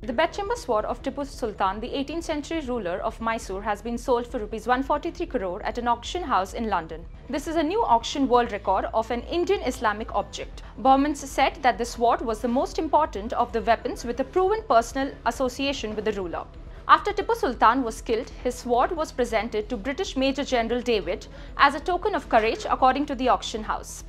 The bedchamber sword of Tipu Sultan, the 18th century ruler of Mysore, has been sold for rupees 143 crore at an auction house in London. This is a new auction world record of an Indian Islamic object. Bonhams said that the sword was the most important of the weapons with a proven personal association with the ruler. After Tipu Sultan was killed, his sword was presented to British Major General David as a token of courage according to the auction house.